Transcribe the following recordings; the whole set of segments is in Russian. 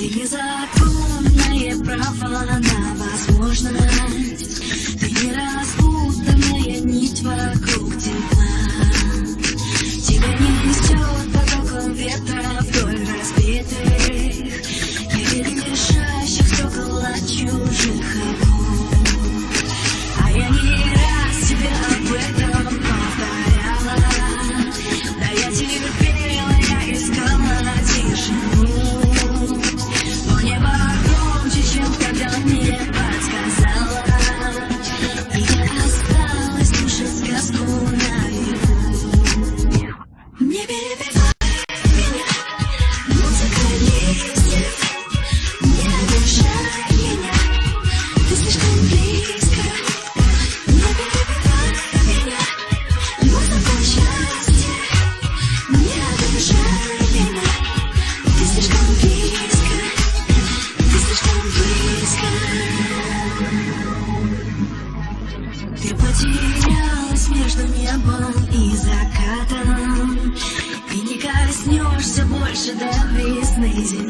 И за огромная на возможность? Музыка лезет, не дышай меня, ты слишком близко. живе в різний.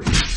different.